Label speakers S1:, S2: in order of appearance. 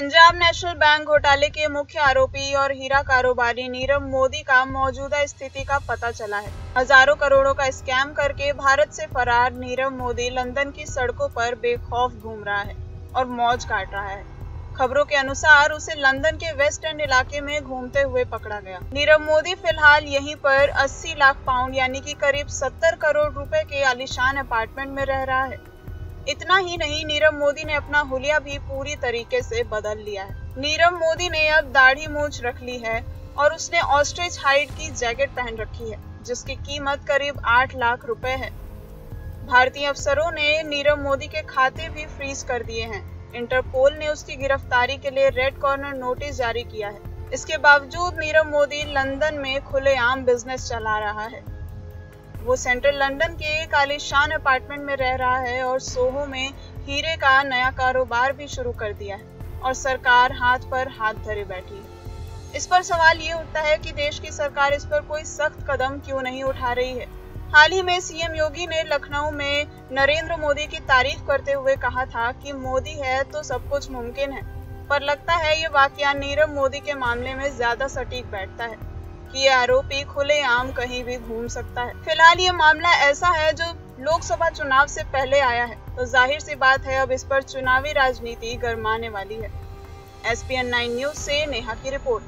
S1: Bank घोटाले के मुख्य आरोपी और हीरा कारोबारी नीरव मोदी का मौजूदा स्थिति का पता चला है। हज़ारों करोड़ों का स्कैम करके भारत से फरार नीरव मोदी लंदन की सड़कों पर बेखौफ घूम रहा है और मौज काट रहा है। खबरों के अनुसार उसे लंदन के वेस्ट एंड इलाके में घूमते हुए पकड़ा गया। नीरव मोदी फ़िलहाल यहीं पर 80 लाख पाउंड यानी कि करीब 70 करोड़ रुपए के आलिशान अपार्टमेंट में रह रहा है। इतना ही नहीं, नीरव मोदी ने अपना हुलिया भी पूरी तरीके से बदल लिया है। नीरव मोदी ने अब दाढ़ी मूछ रख ली है और उसने ऑस्ट्रिच हाइट की जैकेट पहन रखी है, जिसकी कीमत करीब आठ लाख रुपए है। भारतीय अफसरों ने नीरव मोदी के खाते भी फ्रीज कर दिए हैं। इंटरपोल ने उसकी गिरफ्तारी के लिए रेड कॉर्नर नोटिस जारी किया है। इसके बावजूद नीरव मोदी लंदन में खुलेआम बिज़नेस चला रहा है। वो सेंट्रल लंदन के एक आलिशान अपार्टमेंट में रह रहा है और सोहो में हीरे का नया कारोबार भी शुरू कर दिया है और सरकार हाथ पर हाथ धरे बैठी इस पर सवाल ये उठता है कि देश की सरकार इस पर कोई सख्त कदम क्यों नहीं उठा रही है? हाल ही में सीएम योगी ने लखनऊ में नरेंद्र मोदी की तारीफ़ करते हुए कहा था कि मोदी है तो सब कुछ मुमकिन है, पर लगता है ये वाकया नीरव मोदी के मामले में ज़्यादा सटीक बैठता है। कि ये आरोपी खुलेआम कहीं भी घूम सकता है। फ़िलहाल ये मामला ऐसा है जो लोकसभा चुनाव से पहले आया है। तो ज़ाहिर सी बात है, अब इस पर चुनावी राजनीति गरमाने वाली है। S P N nine news से नेहा की रिपोर्ट।